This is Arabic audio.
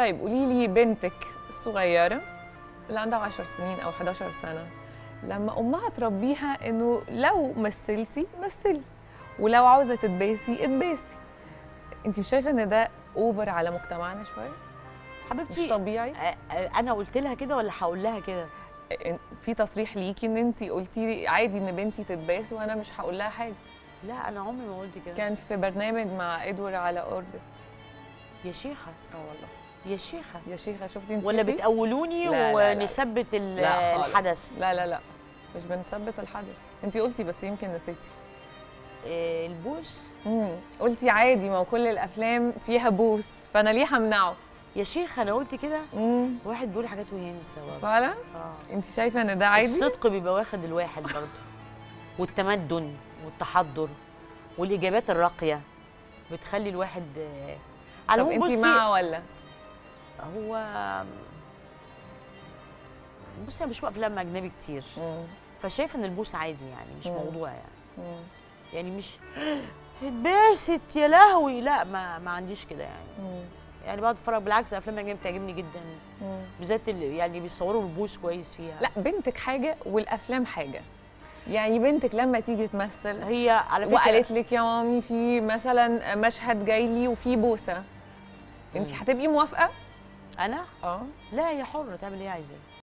طيب قولي لي بنتك الصغيرة اللي عندها 10 سنين أو 11 سنة لما أمها تربيها إنه لو مثلتي مثلي ولو عاوزة تتباسي اتباسي. أنت مش شايفة إن ده اوفر على مجتمعنا شوية؟ مش حبيبتي طبيعي؟ آه، آه، أنا قلت لها كده ولا هقول لها كده؟ في تصريح ليكي إن أنت قلتي عادي إن بنتي تتباس وأنا مش هقول لها حاجة؟ لا أنا عمري ما قلت كده. كان في برنامج مع ادوار على أوربت. يا شيخة. آه والله. يا شيخة. يا شيخة شفتي انت ولا بتقولوني. ونثبت. الحدث؟ لا لا لا. مش بنثبت الحدث. انت قلتي بس يمكن نسيتي. آه، البوس. امم قلتي عادي ما هو كل الأفلام فيها بوس فأنا ليه همنعه؟ يا شيخة أنا قلت كده. الواحد بيقول حاجات وينسى برضه. فعلا؟ آه. انت شايفة إن ده عادي؟ الصدق بيبقى واخد الواحد برضه. والتمدن والتحضر والإجابات الراقية بتخلي الواحد آه، على طب انت مع ولا؟ هو بصي أنا بشوف أفلام أجنبي كتير مم. فشايفه إن البوس عادي يعني مش مم. موضوع يعني مم. يعني مش اتباست يا لهوي لا ما ما عنديش كده يعني مم. يعني بقعد أتفرج بالعكس أفلام أجنبي بتعجبني جدا. بالذات اللي يعني بيصوروا البوس كويس فيها لا بنتك حاجة والأفلام حاجة يعني بنتك لما تيجي تمثل هي على فكرة وقالت لك يا مامي في مثلا مشهد جاي لي وفي بوسة انت. هتبقي موافقة أنا؟ آه. لا هي حرة تعمل إيه عايزاه.